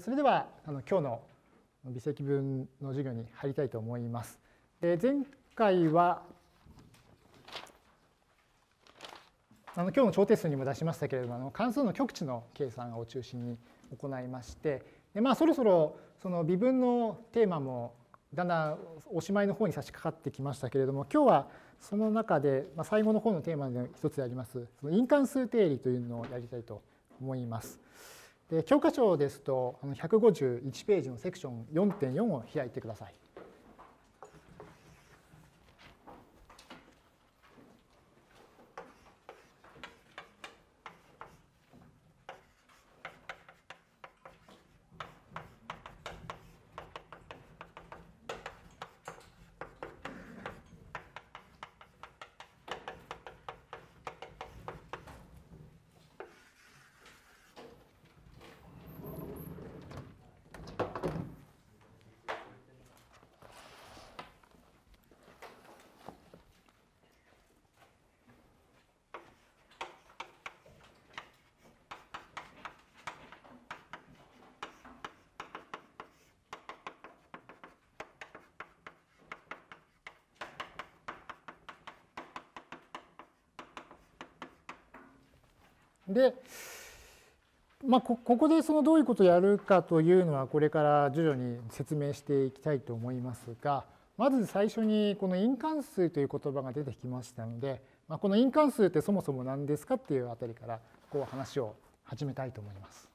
それではあの今日の微積分の授業に入りたいと思います。前回はあの今日の超定数にも出しましたけれどもあの関数の極値の計算を中心に行いましてで、まあ、そろそろその微分のテーマもだんだんおしまいの方に差し掛かってきましたけれども今日はその中で、まあ、最後の方のテーマの一つでありますその因関数定理というのをやりたいと思います。で教科書ですと151ページのセクション4.4を開いてください。で、まあ、ここでそのどういうことをやるかというのはこれから徐々に説明していきたいと思いますがまず最初にこの因関数という言葉が出てきましたので、まあ、この因関数ってそもそも何ですかっていうあたりからこう話を始めたいと思います。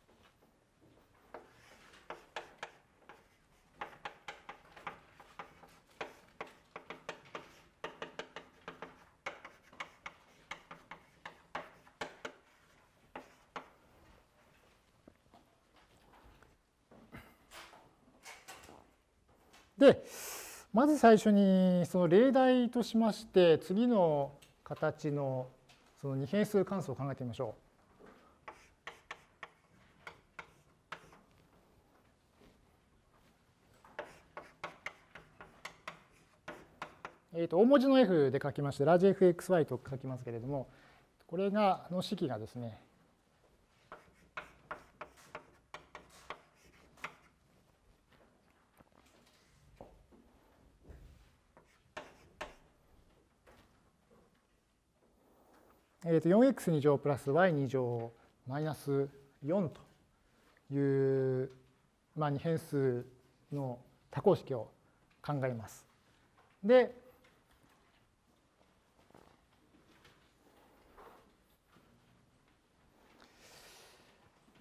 でまず最初にその例題としまして次の形のその二変数関数を考えてみましょう。えー、と大文字の F で書きまして、ラージ FXY と書きますけれども、これがの式がですね、えー、と 4x2 乗プラス y2 乗マイナス4という、まあ、二変数の多項式を考えます。で、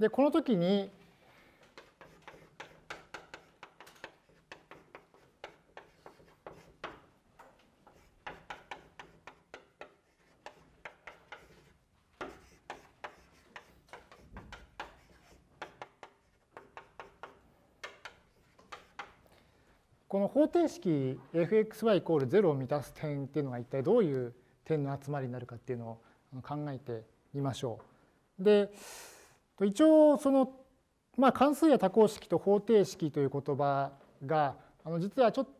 でこの時に方程式 fxy イコール0を満たす点っていうのが一体どういう点の集まりになるかっていうのを考えてみましょう。で一応その、まあ、関数や多項式と方程式という言葉があの実はちょっと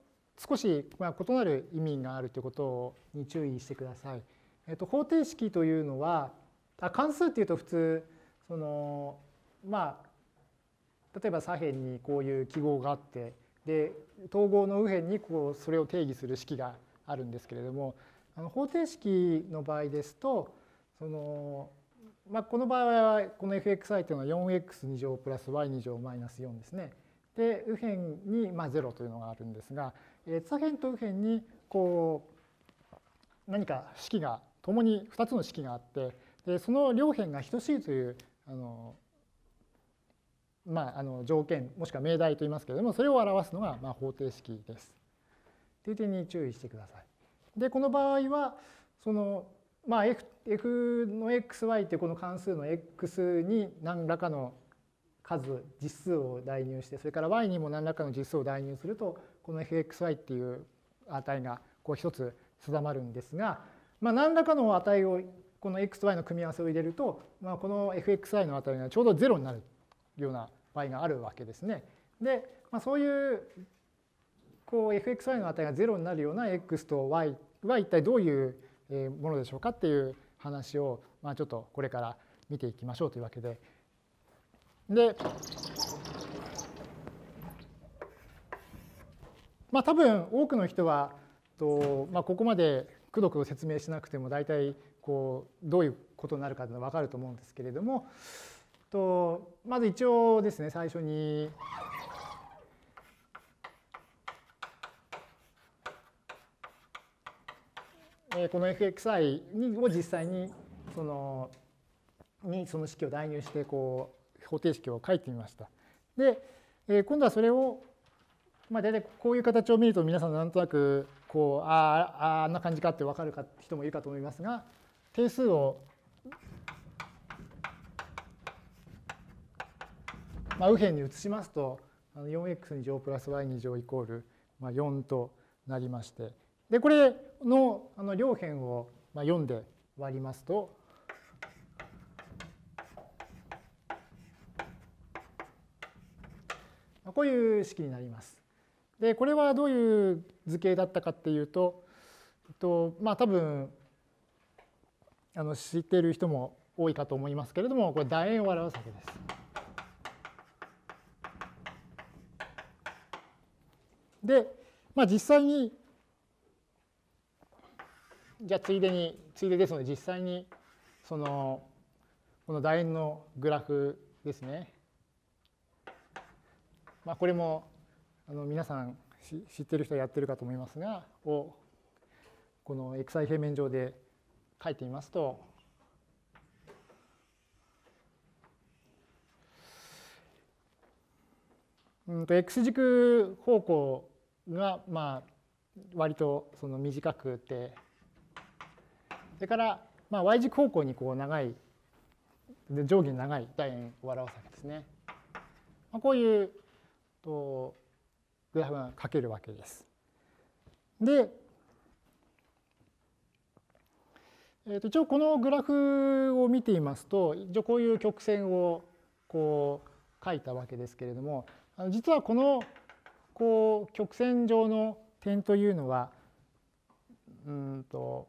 少しまあ異なる意味があるということに注意してください。えっと、方程式というのはあ関数っていうと普通そのまあ例えば左辺にこういう記号があってで統合の右辺にこうそれを定義する式があるんですけれどもあの方程式の場合ですとその、まあ、この場合はこの fxi というのは 4x2 乗プラス y2 乗マイナス4ですね。で右辺にまあ0というのがあるんですが左辺と右辺にこう何か式が共に2つの式があってでその両辺が等しいというあのまあ、あの条件もしくは命題と言いますけれどもそれを表すのがまあ方程式です。という点に注意してください。でこの場合はそのまあ F, F の xy ってこの関数の x に何らかの数実数を代入してそれから y にも何らかの実数を代入するとこの fxy っていう値がこう一つ定まるんですが、まあ、何らかの値をこの xy の組み合わせを入れると、まあ、この fxy の値がちょうど0になるような y があるわけですね。で、まあ、そういうこう fxy の値が0になるような x と y は一体どういうものでしょうかっていう話を、まあ、ちょっとこれから見ていきましょうというわけで。で、まあ、多分多くの人はと、まあ、ここまでくどくど説明しなくても大体こうどういうことになるかというのは分かると思うんですけれども、とまず一応ですね最初にこの fxi を実際にそのにその式を代入してこう方程式を書いてみました。で、今度はそれを、まあ、大体こういう形を見ると皆さんなんとなくこうあああんな感じかって分かる人もいるかと思いますが定数を、まあ、右辺に移しますと 4x2 乗プラス y2 乗イコール4となりましてでこれのあの両辺を4で割りますとまあこういう式になります。でこれはどういう図形だったかっていうと、えっと、まあ多分あの知っている人も多いかと思いますけれどもこれ楕円を表すわけです。で、まあ、実際にじゃあついでについでですので実際にそのこの楕円のグラフですね。まあ、これもあの皆さん知ってる人はやってるかと思いますがをこの xi 平面上で書いてみますとうんと x 軸方向がまあ割とその短くてそれからまあ y 軸方向にこう長いで上下に長い楕円を表すわけですね。まあ、こういうとグラフが書けるわけです。で、えー、と一応このグラフを見ていますと一応こういう曲線をこう書いたわけですけれども実はこのこう曲線上の点というのはうんと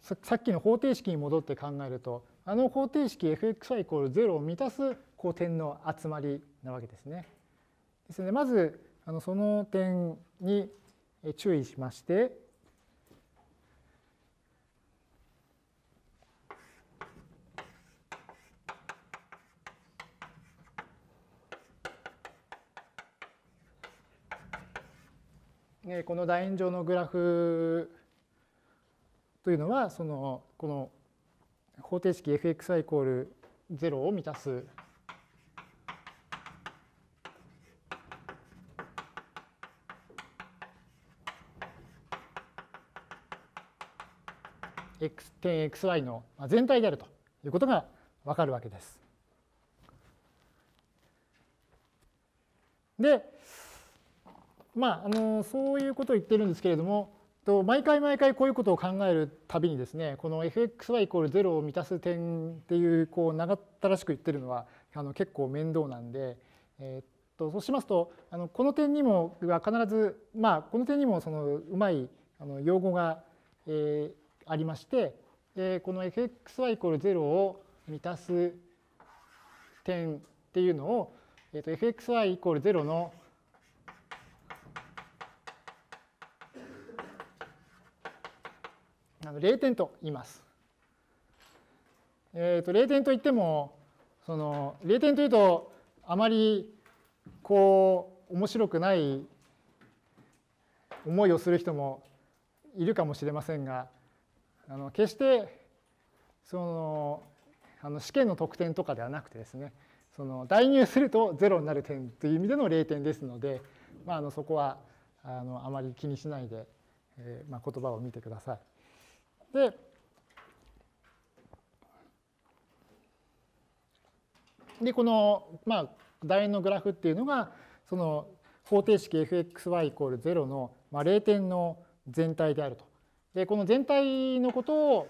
さっきの方程式に戻って考えるとあの方程式 fxy イコール0を満たすこう点の集まりなわけですね。ですのでまずあのその点に注意しましてこの楕円状のグラフというのはそのこの方程式 fxi イコール0を満たす点 xy の全体であるということがわかるわけです。でまああのそういうことを言ってるんですけれどもと毎回毎回こういうことを考えるたびにですねこの fxy イコール0を満たす点っていうこう長ったらしく言ってるのはあの結構面倒なんで、えー、っとそうしますとあのこの点にもは必ずまあこの点にもそのうまいあの用語が、えー、ありましてでこの fxy イコール0を満たす点っていうのを、えー、と fxy イコール0の0点と言います。えー、と0点といってもその0点というとあまりこう面白くない思いをする人もいるかもしれませんがあの決してそのあの試験の得点とかではなくてですねその代入すると0になる点という意味での0点ですので、まあ、あのそこはあのあまり気にしないで、えーまあ、言葉を見てください。ででこの、まあ、楕円のグラフっていうのがその方程式 fxy イコール0の、まあ、0点の全体であると。でこの全体のことを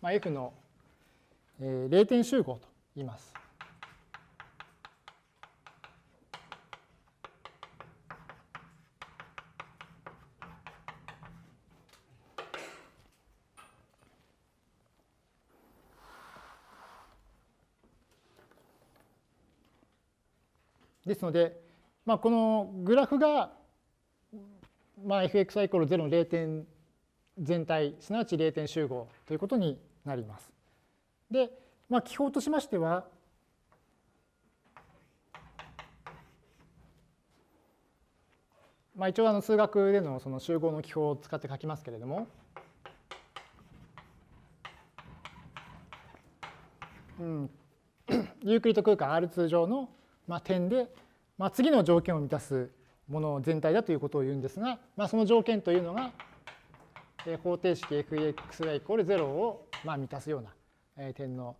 まあ、F の0点集合と言います。ですので、まあ、このグラフが、まあ、fxy イコール0の0点全体すなわち0点集合ということになります。で、まあ、記法としましてはまあ、一応あの数学でのその集合の記法を使って書きますけれども、うん、ユークリッド空間 R2 上のまあ点で、まあ、次の条件を満たすもの全体だということを言うんですが、まあ、その条件というのがえ方程式 fxy イコール0をまあ満たすようなえ点の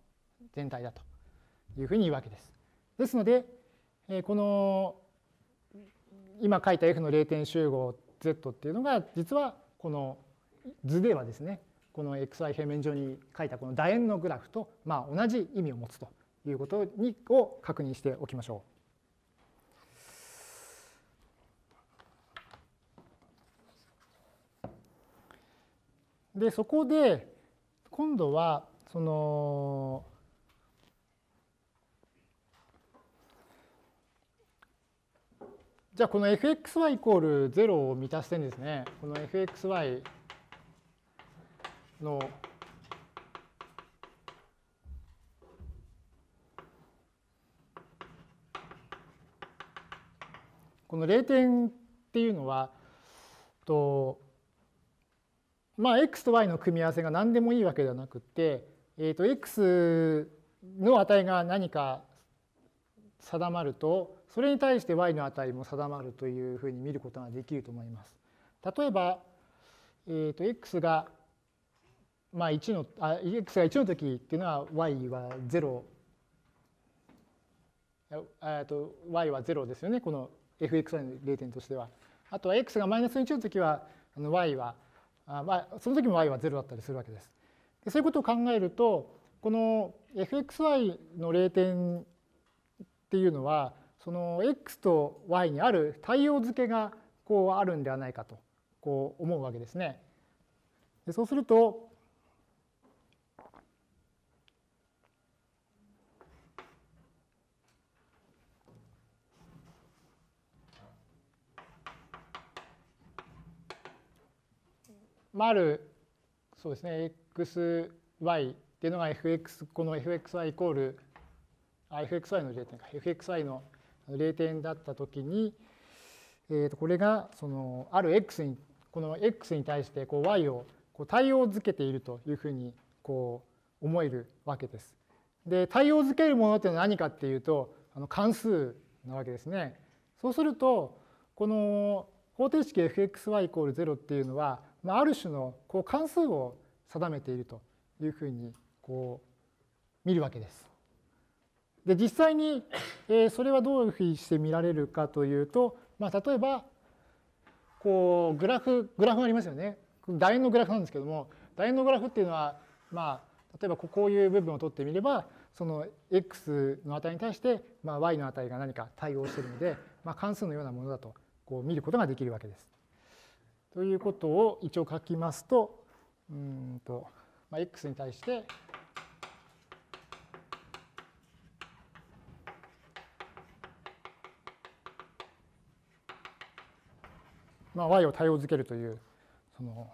全体だというふうに言うわけです。ですのでえこの今書いた F の0点集合 Z っていうのが実はこの図ではですねこの xy 平面上に書いたこの楕円のグラフとまあ同じ意味を持つということにを確認しておきましょう。でそこで今度はそのじゃあこの fxy イコール0を満たす点ですね。この fxy のこの0点っていうのはとまあ x と y の組み合わせが何でもいいわけではなくて、えー、と x の値が何か定まるとそれに対して y の値も定まるというふうに見ることができると思います。例えば、えー、と x がまあ1のあ x が1の時っていうのは y は0えと y は0ですよねこの fxy の0点としては。あとは x がマイナス1の時は y は、まあ、その時も y は0だったりするわけです。でそういうことを考えるとこの fxy の0点っていうのはその x と y にある対応付けがこうあるんではないかとこう思うわけですね。でそうするとま、るそうですね xy っていうのが fx この fxy イコールあ fxy の0点か fxy の0点だったときに、えー、とこれがそのある x にこの x に対してこう y をこう対応づけているというふうにこう思えるわけです。で対応づけるものっていうのは何かっていうとあの関数なわけですね。そうするとこの方程式 fxy イコール0っていうのは、まあ、ある種のこう関数を定めているというふうにこう見るわけです。で実際に、え、それはどういうふうにして見られるかというと、まあ、例えばこうグラフグラフがありますよね楕円のグラフなんですけども楕円のグラフっていうのは、まあ、例えばこういう部分を取ってみればその x の値に対して、まあ、y の値が何か対応しているので、まあ、関数のようなものだとこう見ることができるわけです。ということを一応書きますとうんと、まあ、x に対してまあ、y を対応づけるというその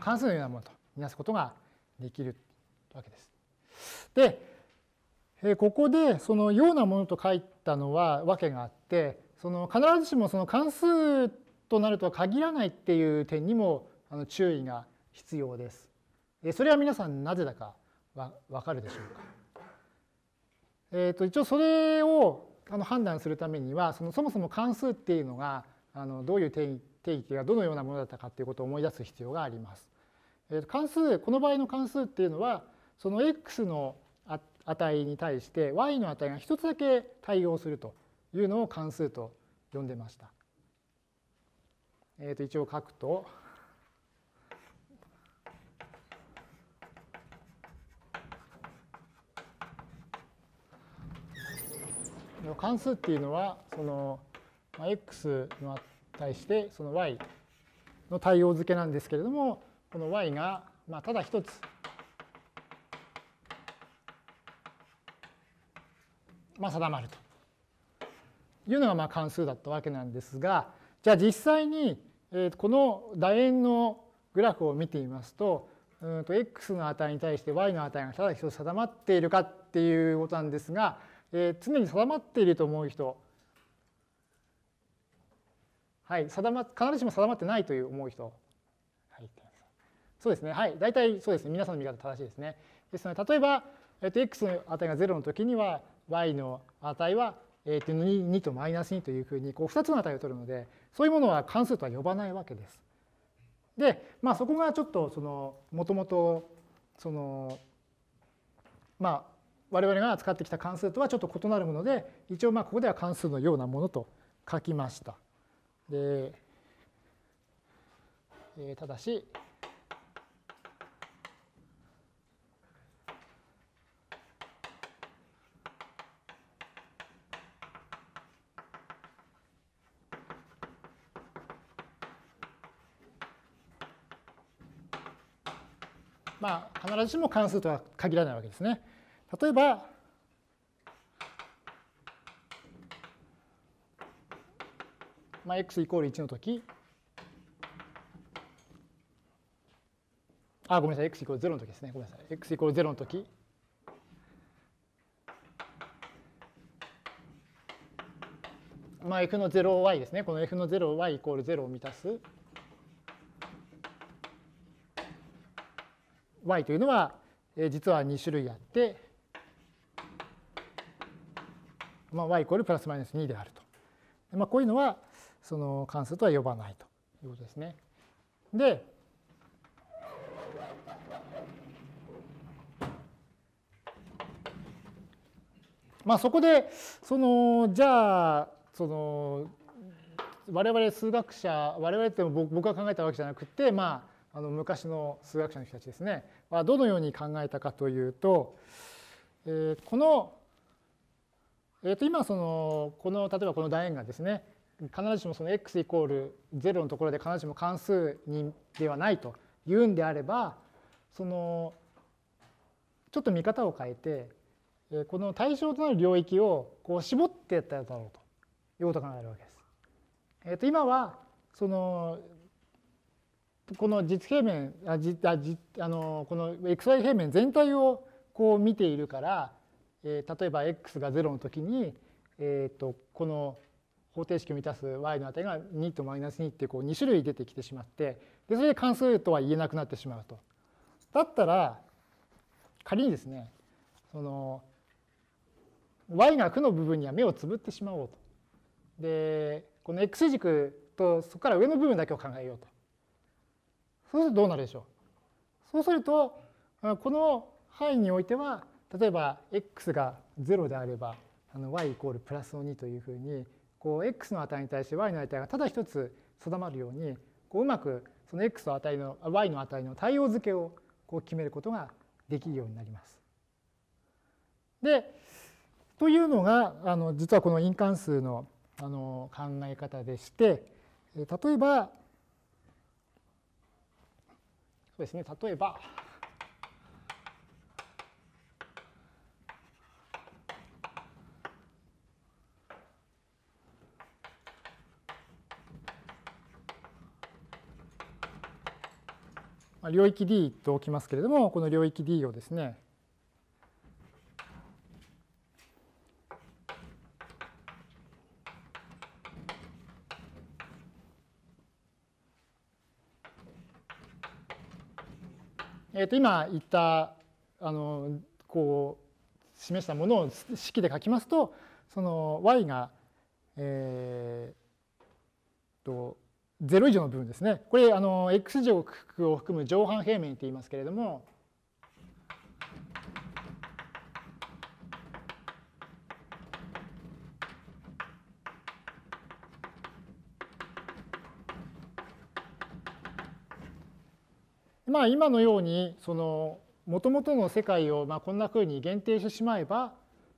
関数のようなものとみなすことができるわけです。でここでそのようなものと書いたのは訳があってその必ずしもその関数となるとは限らないっていう点にもあの注意が必要です。それは皆さんなぜだかわ分かるでしょうか？えー、と一応それをあの判断するためにはそのそもそも関数っていうのがあのどういう定義がどのようなものだったかっていうことを思い出す必要があります。えー、と関数この場合の関数っていうのはその x の値に対して y の値が一つだけ対応するというのを関数と呼んでました。えー、と一応書くと。関数っていうのはその x の対してその y の対応付けなんですけれどもこの y がまあただ一つまあ定まると。いうのがまあ関数だったわけなんですがじゃあ実際にこの楕円のグラフを見てみますとうんと x の値に対して y の値がただ一つ定まっているかっていうことなんですが、えー、常に定まっていると思う人はい定ま必ずしも定まってないという思う人、はい、そうですねはい大体そうですね皆さんの見方正しいですね。ですので例えば、えー、と x の値が0の時には y の値はえー、と 2, 2とマイナス2というふうにこう2つの値を取るのでそういうものは関数とは呼ばないわけです。で、まあ、そこがちょっとそのもともとそのまあ我々が扱ってきた関数とはちょっと異なるもので一応まあここでは関数のようなものと書きました。で、えー、ただしまあ、必ずしも関数とは限らないわけですね。例えば、まあ、x イコール1の時あ、ごめんなさい、x イコール0の時ですね。ごめんなさい。x イコール0の時まあ、f の 0y ですね。この f の 0y イコール0を満たす y というのは実は2種類あって、まあ、y イコールプラスマイナス2であると。まあ、こういうのはその関数とは呼ばないということですね。で、まあ、そこでそのじゃあその我々数学者我々って僕が考えたわけじゃなくてまああの昔の数学者の人たちですねはどのように考えたかというと、えー、この、えー、と今そのこの例えばこの楕円がですね必ずしもその x イコール0のところで必ずしも関数にではないというんであればそのちょっと見方を変えてこの対象となる領域をこう絞ってやっただろうということが考えるわけです。えー、と今はそのこの実平面あじあじあのこの xy 平面全体をこう見ているから、えー、例えば x が0の時に、えー、とこの方程式を満たす y の値が2とマイナス2ってこう2種類出てきてしまってでそれで関数とは言えなくなってしまうと。だったら仮にですねその y が9の部分には目をつぶってしまおうと。でこの x 軸とそこから上の部分だけを考えようと。そうするとどうなるでしょう？そうするとこの範囲においては例えば x が0であればあの y イコールプラスの2というふうにこう x の値に対して y の値がただ一つ定まるようにこううまくその x の値の y の値の対応付けをこう決めることができるようになります。でというのがあの実はこの因関数のあの考え方でして例えばそうですね、例えば、領域 D と置きますけれども、この領域 D をですね、えー、と今言ったあのこう示したものを式で書きますとその y が、えー、と0以上の部分ですね。これあの x 軸を含む上半平面って言いますけれどもまあ今のようにその元々の世界をまあこんなふうに限定してしまえば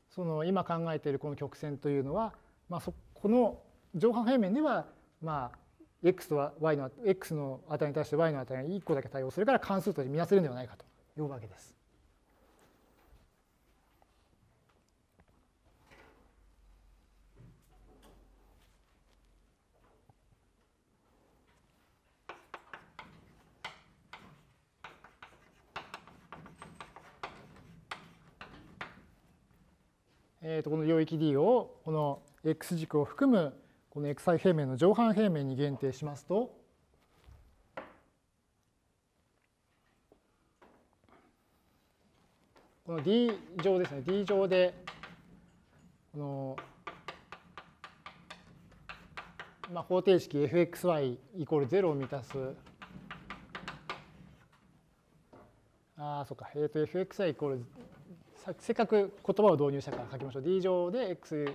その今考えているこの曲線というのは、まあ、そこの上半平面ではまあ x と y の x の値に対して y の値が1個だけ対応するから関数として見なせるんではないかというわけです。えー、とこの領域 D をこの x 軸を含むこの xi 平面の上半平面に限定しますとこの D 上ですね。D 上でこのまあ、方程式 fxy イコール0を満たす。ああそっか。えっ、ー、と fxy イコールせっかく言葉を導入したから書きましょう。d 乗で x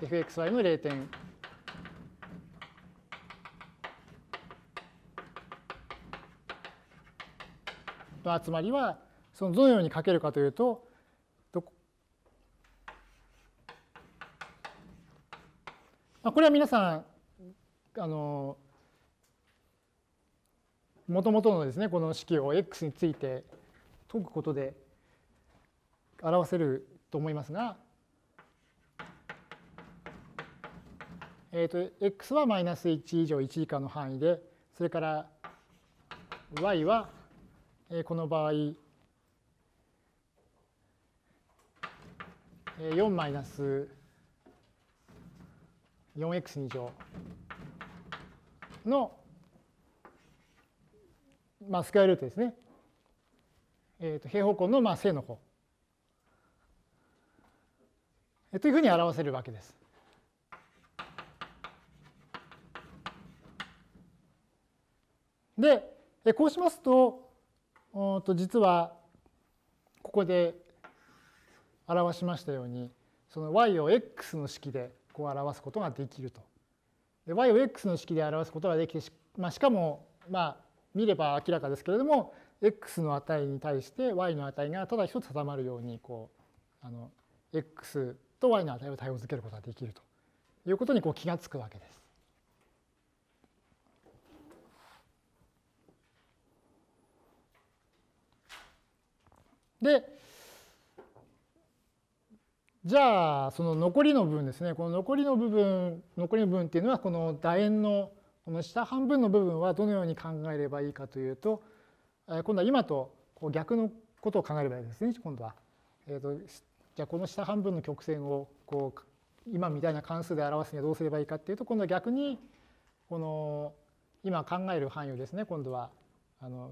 fxy の0点の集まりはそのどのように書けるかというとまあ、これは皆さんあのもともとのですねこの式を x について解くことで表せると思いますが、えーと、x はマイナス1以上1以下の範囲でそれから y は、この場合4マイナス 4x2 乗の、まあ、スクエアルートですね。えー、と平方根のまあ正の方というふうに表せるわけです。で、こうしますと、と実はここで表しましたように、その y を x の式でこう表すことができると。で y を x の式で表すことができてし、まあ、しかも、まあ、見れば明らかですけれども、x の値に対して y の値がただ一つ定まるようにこうあの x と y の値を対応づけることができるということにこう気がつくわけです。でじゃあその残りの部分ですねこの残りの部分残りの部分っていうのはこの楕円のこの下半分の部分はどのように考えればいいかというと今度は今とこう逆のことを考えればいいですね今度は。えーとじゃあこの下半分の曲線をこう今みたいな関数で表すにはどうすればいいかっていうと今度は逆にこの今考える範囲をですね今度はあの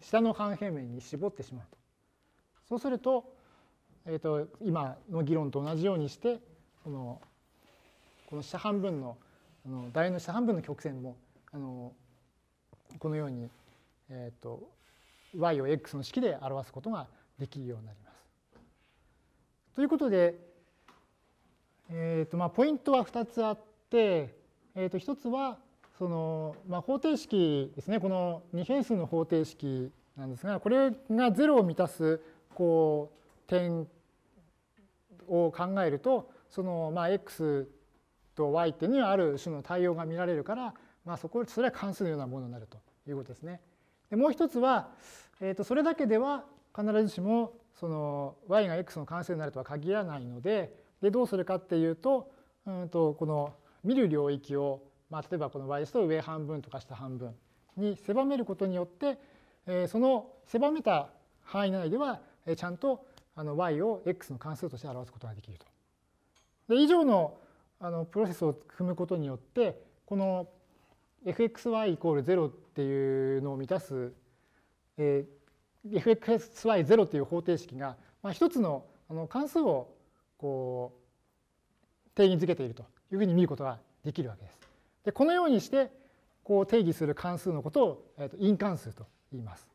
下の半平面に絞ってしまうと。そうすると,、えー、と今の議論と同じようにしてこのこの下半分のあの楕円の下半分の曲線もあのこのように、えー、と y を x の式で表すことができるようになります。ということで、えーとまあ、ポイントは2つあって、えー、と1つはその、まあ、方程式ですねこの二変数の方程式なんですがこれが0を満たすこう点を考えるとその、まあ、x と y っていうにはある種の対応が見られるから、まあ、そこそれは関数のようなものになるということですね。でもう一つは、えー、とそれだけでは必ずしもその y が x の関数になるとは限らないのででどうするかっていうとうんとこの見る領域を、まあ、例えばこの y ですと上半分とか下半分に狭めることによって、えー、その狭めた範囲内ではえちゃんとあの y を x の関数として表すことができると。で以上のあのプロセスを踏むことによってこの fxy イコール0っていうのを満たす、えー、fxy0 という方程式が、まあ、一つのあの関数をこう定義づけているというふうに見ることができるわけです。でこのようにしてこう定義する関数のことを、えー、と因関数と言います。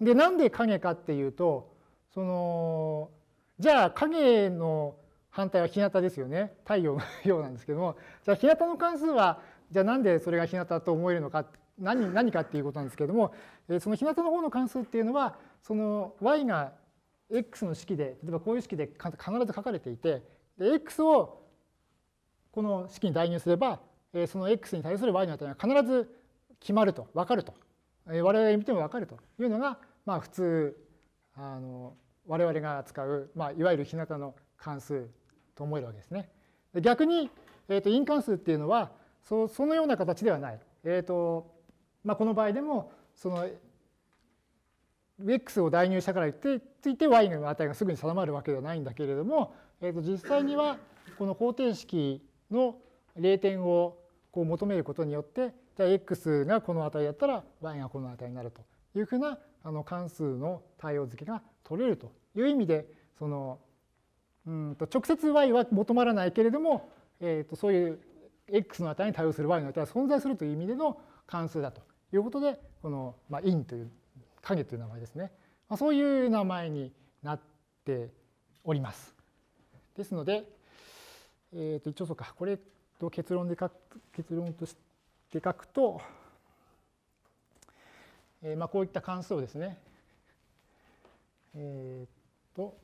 でなんで影かっていうとそのじゃあ影の反対は日向ですよね太陽のようなんですけどもじゃあ日向の関数はじゃあなんでそれが日向と思えるのか何何かっていうことなんですけれども、その日向の方の関数っていうのはその y が x の式で例えばこういう式で必ず書かれていてで x をこの式に代入すればその x に対する y の値が必ず決まると分かると我々が見ても分かるというのがまあ普通あの我々が使う、まあ、いわゆる日向の関数と思えるわけですね。逆に、えー、と因関数っていうのはそそのような形ではない。えーとまあ、この場合でもその x を代入したからいってついて y の値がすぐに定まるわけではないんだけれども、えー、と実際にはこの方程式の0点をこう求めることによってじゃあ x がこの値だったら y がこの値になるというふうなあの関数の対応付けが取れるという意味でそのうんと直接 y は求まらないけれども、えー、とそういう x の値に対応する y の値が存在するという意味での関数だということでこの、まあ、in という影という名前ですね、まあ、そういう名前になっております。ですので、えー、と一応そうかこれと結論で書く結論として書くと、えー、まあこういった関数をですねえっ、と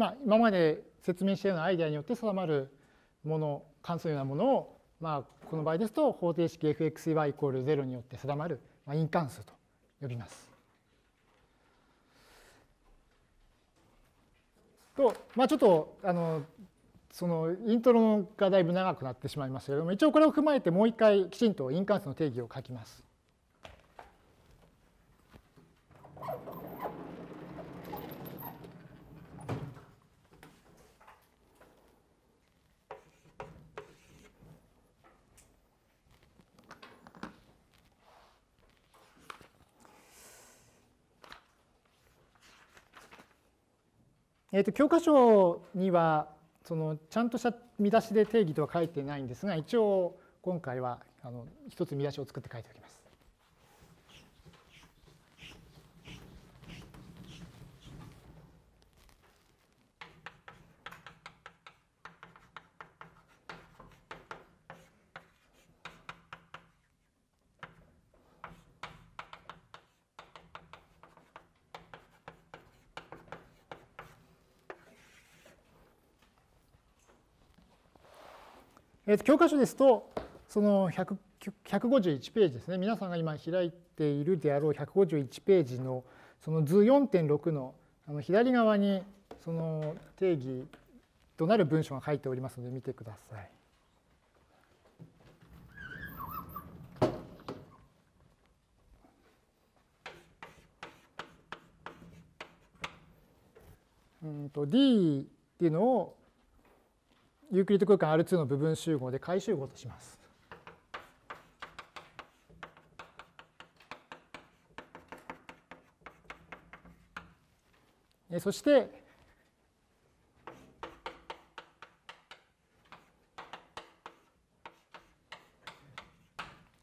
まあ、今まで説明したようなアイデアによって定まるもの関数のようなものを、まあ、この場合ですと方程式 fxy イコール0によって定まる、まあ、因関数と呼びます。と、まあ、ちょっとあのそのイントロがだいぶ長くなってしまいましたけれども一応これを踏まえてもう一回きちんと因関数の定義を書きます。えー、と教科書にはそのちゃんとした見出しで定義とは書いてないんですが一応今回はあの一つ見出しを作って書いておきます。えー、と教科書ですと、その151ページですね、皆さんが今開いているであろう151ページのその図4.6のあの左側にその定義となる文章が書いておりますので見てください。うんと D っていうのをユークリッド空間 R2 の部分集合で解集合とします。そして、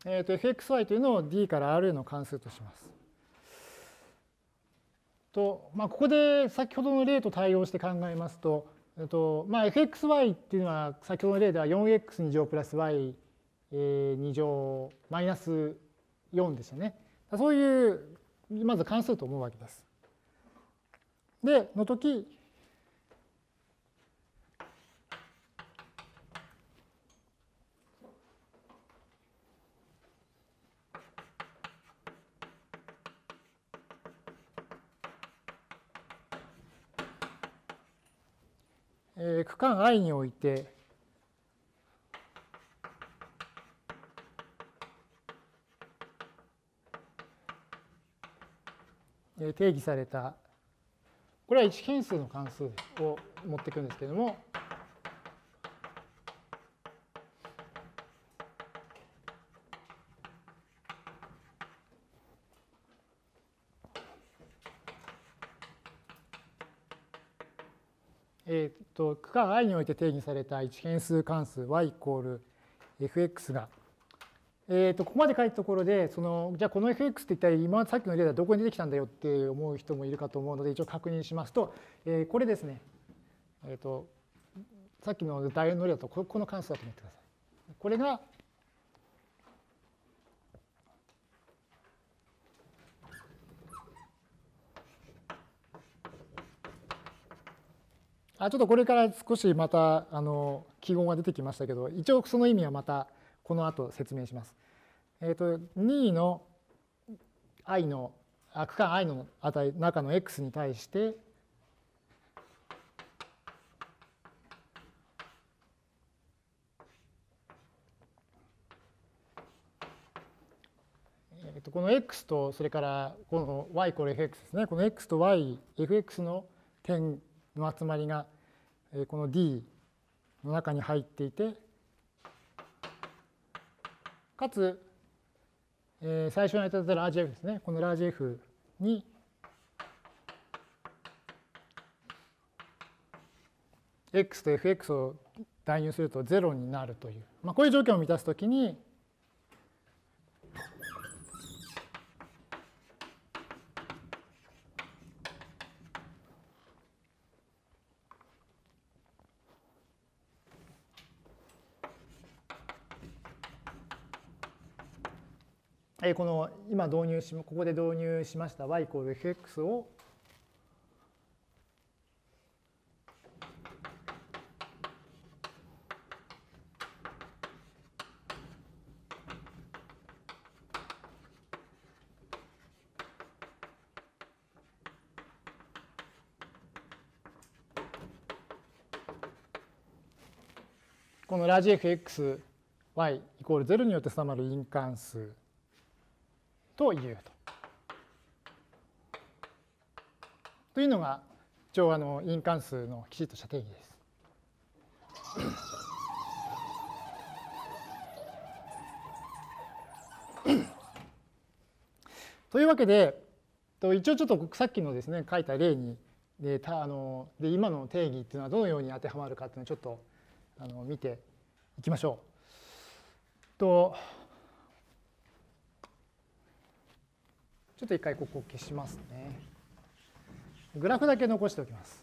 えー、と fxy というのを d から r への関数とします。とまあ、ここで先ほどの例と対応して考えますと、えっとまあ、fxy っていうのは先ほどの例では 4x2 乗プラス y2 乗マイナス4ですよね。そういうまず関数と思うわけです。での時区間 i において定義されたこれは1変数の関数を持っていくんですけれども区間 i において定義された一変数関数 y イコール fx が、えー、とここまで書いたところでそのじゃあこの fx って一体今さっきの例ではどこに出てきたんだよって思う人もいるかと思うので一応確認しますと、えー、これですねえーと、さっきの楕円の例だとこの関数だと思ってください。これがあちょっとこれから少しまたあの記号が出てきましたけど一応その意味はまたこの後説明します。えっ、ー、と2の i のあ区間 i の値中の x に対してこの x とそれからこの y これ fx ですねこの x と y fx の点の集まりがこの D の中に入っていてかつ最初に与えたラージ F ですね。このラージ F に「x と fx を代入すると0になるという、まあ、こういう条件を満たすときにこの今導入しここで導入しました y イコール fx をこのラジ fxy イコール0によって定まる因関数。と言うと。というのが一応あの因関数のきちっとした定義です。というわけで一応ちょっとさっきのですね書いた例にでたあので今の定義っていうのはどのように当てはまるかっていうのをちょっとあの見ていきましょう。とちょっと一回ここ消しますね。グラフだけ残しておきます。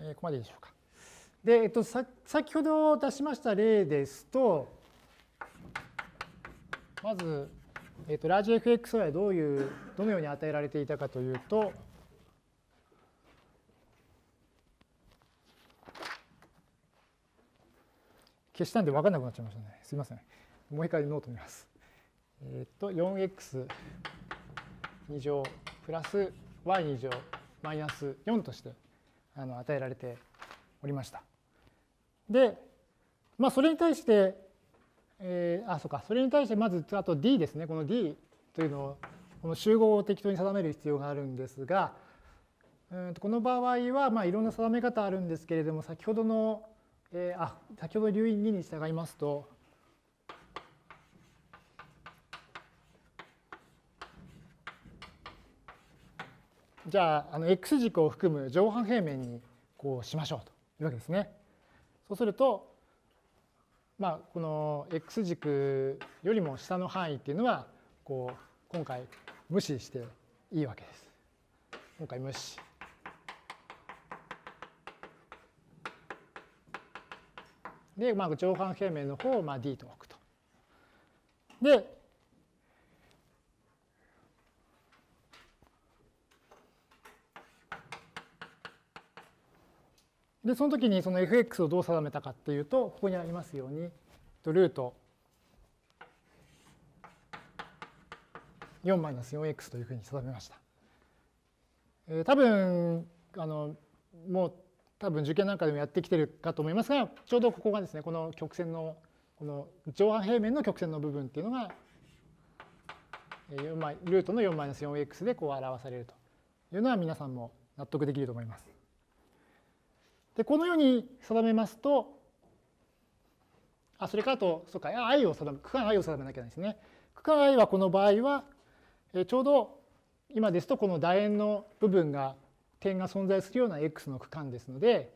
えー、ここまででしょうか。で、えっと、さ先ほど出しました例ですと、まず、えっと、ラージ fxy はどういう、どのように与えられていたかというと、消したんで分かんなくなっちゃいましたね。すいません。もう一回ノート見ます。えっ、と、4x 2乗プラス y2 乗マイナス4としてあの与えられておりました。で、まあ、それに対して、えー、あ、そうか、それに対してまず、あと d ですね。この d というのを、この集合を適当に定める必要があるんですが、うんこの場合は、まあ、いろんな定め方あるんですけれども、先ほどのえー、あ先ほど留飲2に従いますとじゃああの x 軸を含む上半平面にこうしましょうというわけですね。そうすると、まあ、この x 軸よりも下の範囲っていうのはこう今回無視していいわけです。今回無視。で、まあ、上半平面の方をまあ D と置くと。で、で、その時にその fx をどう定めたかっていうと、ここにありますように、ルート4 4x というふうに定めました。えー、多分あのもう多分受験なんかでもやってきてるかと思いますがちょうどここがですねこの曲線のこの上半平面の曲線の部分っていうのがルートの 4-4x でこう表されるというのは皆さんも納得できると思います。でこのように定めますとあそれからとそうか i を定め区間 i を定めなきゃいけないですね。区間 i はこの場合はちょうど今ですとこの楕円の部分が点が存在するような x の区間ですので、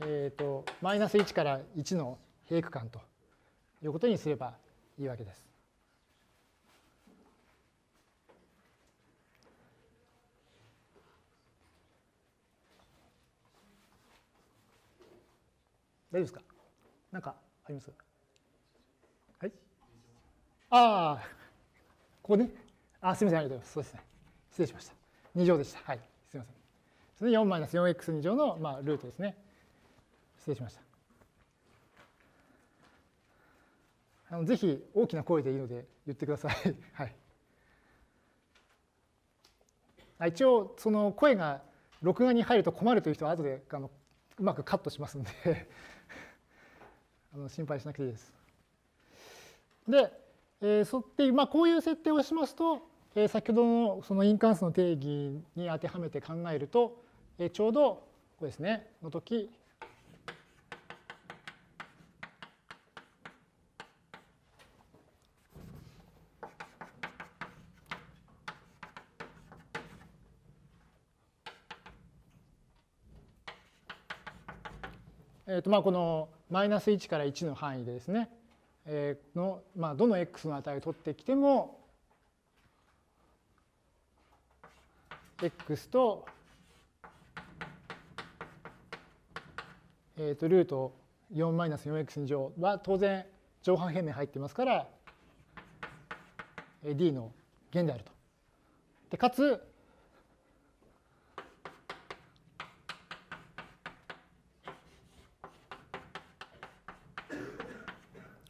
えーと、マイナス1から1の平区間ということにすればいいわけです。大丈夫ですか？何かあります？はい。ああここね。あすみませんありがとうございます。そうですね。失礼しました。2乗でした。はい。すみません。それで4マイナス 4x2 乗の、まあ、ルートですね。失礼しました。あのぜひ大きな声でいいので言ってください。はい。一応その声が録画に入ると困るという人は後であのうまくカットしますんで。あの心配しなくていいです。で、えー、そってまあ、こういう設定をしますと、え、先ほどのその因関数の定義に当てはめて考えると、え、ちょうどこうですね。の時えーとまあ、このマイナス1から1の範囲でですね、えー、の、まあ、どの x の値を取ってきても x と,、えー、とルート4マイナス 4x 乗。は当然上半平面入ってますから d の弦であると。でかつ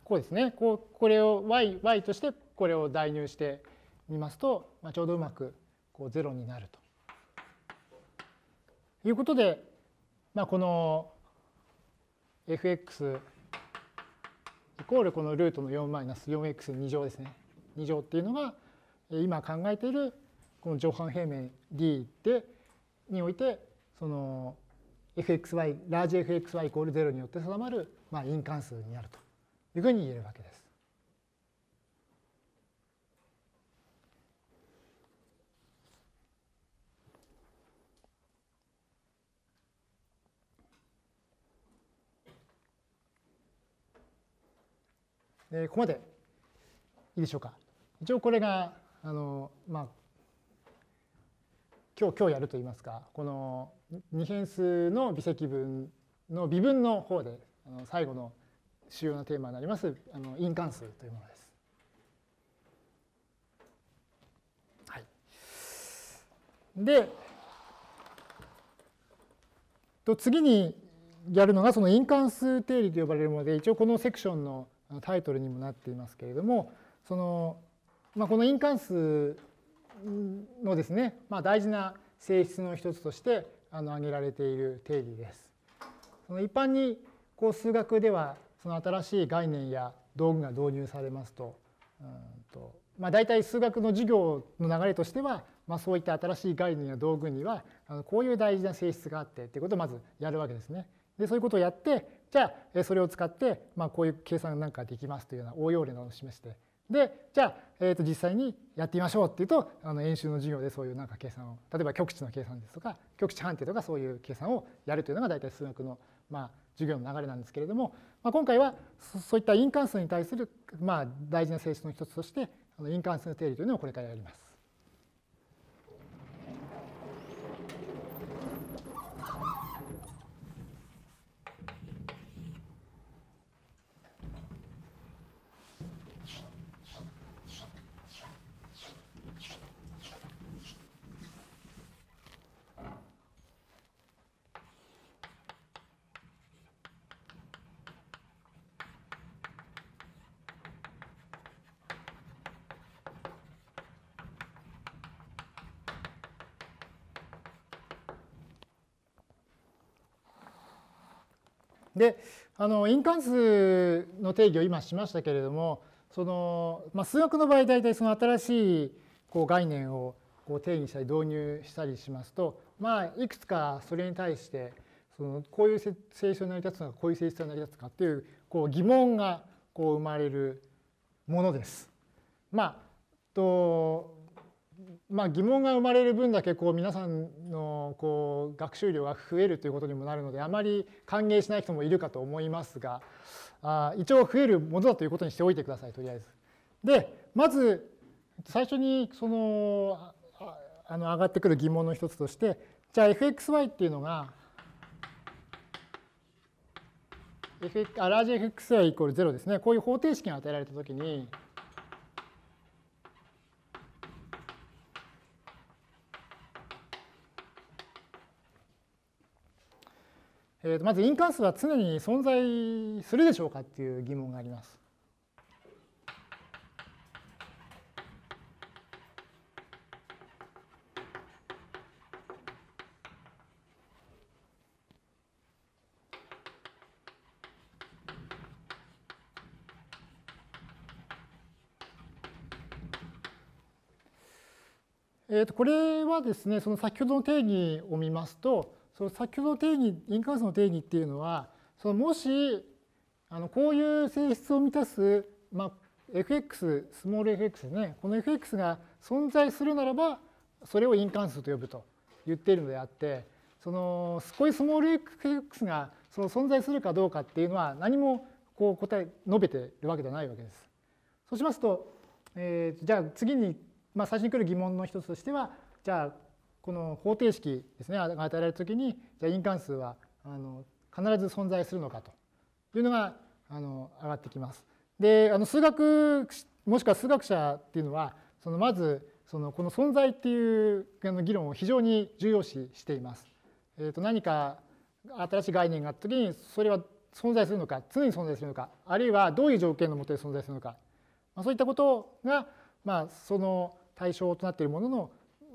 こうですね。こうこれを y, y としてこれを代入してみますと、まあ、ちょうどうまくこう0になると。いうことで、まあ、この fx イコールこのルートの4マイナス 4x2 乗ですね2乗っていうのが今考えているこの上半平面 D でにおいてその fxy ラージ fxy イコール0によって定まるまあ因関数になるというふうに言えるわけです。えここまでいいでしょうか。一応これがあの、まあ、今日今日やるといいますかこの二変数の微積分の微分の方であの最後の主要なテーマになりますあの因関数というものです。はい、でと次にやるのがその因関数定理と呼ばれるもので一応このセクションのタイトルにもなっていますけれどもその、まあ、この因関数のですね、まあ、大事な性質の一つとしてあの挙げられている定理です。その一般にこう数学ではその新しい概念や道具が導入されますとうんと、まあ、大体数学の授業の流れとしては、まあ、そういった新しい概念や道具にはあのこういう大事な性質があってっていうことをまずやるわけですね。でそういうことをやってじゃあそれを使って、まあ、こういう計算なんかできますというような応用例などを示してでじゃあ、えー、と実際にやってみましょうっていうとあの演習の授業でそういうなんか計算を例えば極値の計算ですとか極値判定とかそういう計算をやるというのが大体数学の、まあ、授業の流れなんですけれども、まあ、今回はそういった因関数に対する、まあ、大事な性質の一つとして因関数の定理というのをこれからやります。であの因関数の定義を今しましたけれどもその、まあ、数学の場合大体その新しいこう概念をこう定義したり導入したりしますと、まあ、いくつかそれに対してそのこういう性質に成り立つのかこういう性質に成り立つかっていうこう疑問がこう生まれるものです。まあとまあ、疑問が生まれる分だけこう皆さんのこう学習量が増えるということにもなるのであまり歓迎しない人もいるかと思いますがあ一応増えるものだということにしておいてくださいとりあえず。でまず最初にそのあの上がってくる疑問の一つとしてじゃあ fxy っていうのが f あラージ fxy イコール0ですねこういう方程式が与えられたときにえー、とまず因関数は常に存在するでしょうかっていう疑問があります。えー、とこれはですねその先ほどの定義を見ますとその先ほどの定義因関数の定義っていうのはそのもしあのこういう性質を満たす、まあ、fx スモール fx ねこの fx が存在するならばそれを因関数と呼ぶと言っているのであってそのこういうスモール fx がその存在するかどうかっていうのは何もこう答え述べてるわけではないわけです。そうしますと、えー、じゃあ次に、まあ、最初に来る疑問の一つとしてはじゃあこの方程式ですねが与えられた時にじゃあ因関数はあの必ず存在するのかというのがあの上がってきます。であの数学もしくは数学者っていうのはそのまずそのこの存在っていう議論を非常に重要視しています。えー、と何か新しい概念があった時にそれは存在するのか常に存在するのかあるいはどういう条件のもとで存在するのか、まあ、そういったことが、まあ、その対象となっているものの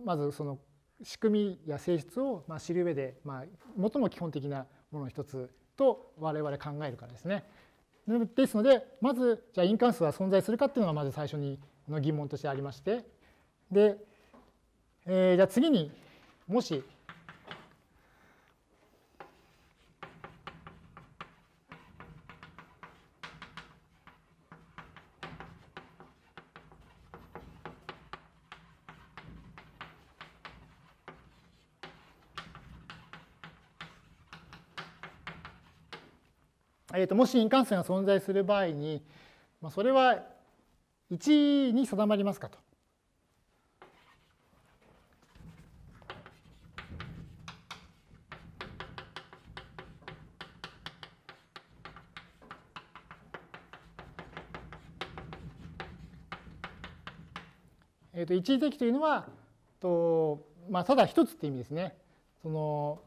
まずその仕組みや性質をま知る上で、まあ、最も基本的なものの一つと我々考えるからですね。ですのでまずじゃあ因関数は存在するかっていうのがまず最初にの疑問としてありましてで、えー、じゃあ次にもしえー、ともし因関数が存在する場合に、まあ、それは1に定まりますかと。えー、と一時的というのはと、まあ、ただ一つって意味ですね。その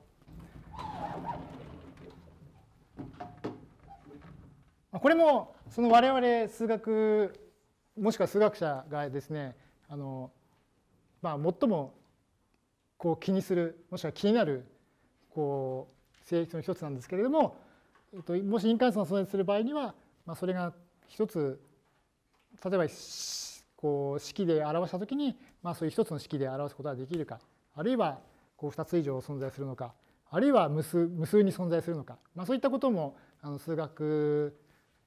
これもその我々数学もしくは数学者がですねあの、まあ、最もこう気にするもしくは気になるこう性質の一つなんですけれども、えっと、もし因関数が存在する場合には、まあ、それが一つ例えばこう式で表したときに、まあ、そういう一つの式で表すことができるかあるいはこう2つ以上存在するのかあるいは無数無数に存在するのか、まあ、そういったこともあの数学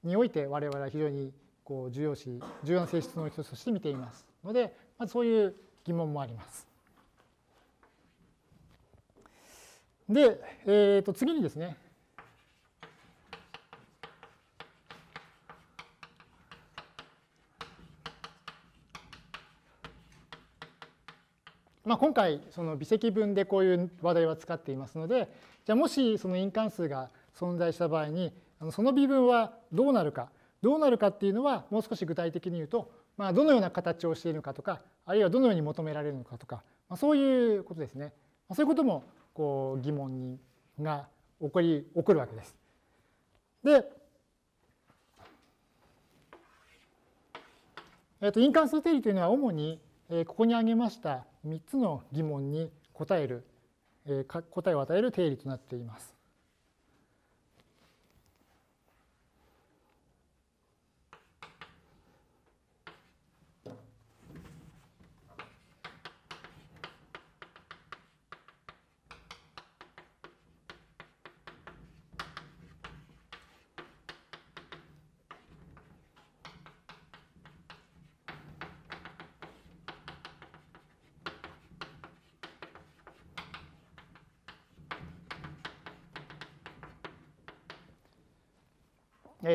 において我々は非常にこう重要視重要な性質の一つとして見ていますのでまずそういう疑問もあります。で、えー、と次にですねまあ、今回その微積分でこういう話題は使っていますのでじゃあもしその因関数が存在した場合にその微分はどうなるかどうなるかっていうのはもう少し具体的に言うと、まあ、どのような形をしているのかとかあるいはどのように求められるのかとか、まあ、そういうことですね。そういうこともこう疑問にが起こり起こるわけです。で、えー、と因関数定理というのは主にここに挙げました3つの疑問に答える答えを与える定理となっています。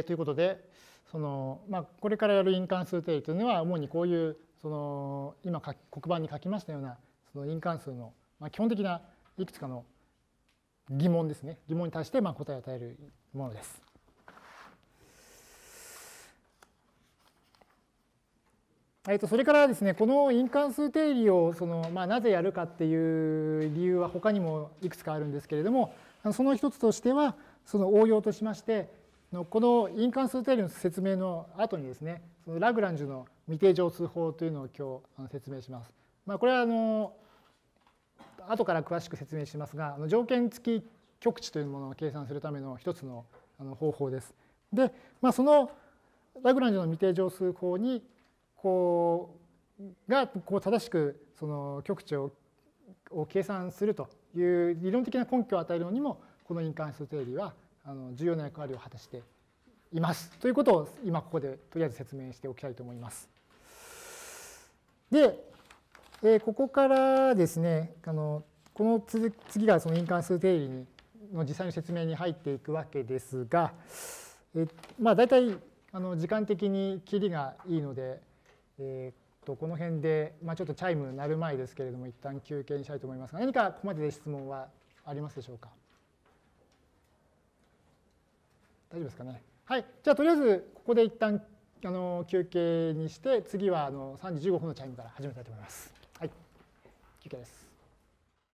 ー、ということでその、まあ、これからやる因関数定理というのは主にこういうその今黒板に書きましたようなその因関数の、まあ、基本的ないくつかの疑問ですね疑問に対してまあ答えを与えるものです。えっとそれからですねこの因関数定理をその、まあ、なぜやるかっていう理由は他にもいくつかあるんですけれどもその一つとしてはその応用としましてこの因関数定理の説明の後にですねそのラグランジュの未定常数法というのを今日説明します。まあ、これはあの後から詳しく説明しますが条件付き極値というものを計算するための一つの方法です。で、まあ、そのラグランジュの未定常数法にこうがこう正しくその極値をを計算するという理論的な根拠を与えるのにもこの因関数定理はあの重要な役割を果たしていますということを今ここでとりあえず説明しておきたいと思います。で、えここからですねあのこの次がその因関数定理にの実際の説明に入っていくわけですが、えまあ、大体あの時間的に切りがいいので、えー、とこの辺で、まあ、ちょっとチャイム鳴る前ですけれども一旦休憩にしたいと思いますが何かここまでで質問はありますでしょうか？大丈夫ですかね。はい。じゃあ、とりあえず、ここで一旦あの休憩にして、次はあの3時15分のチャイムから始めたいと思います。はい。休憩です。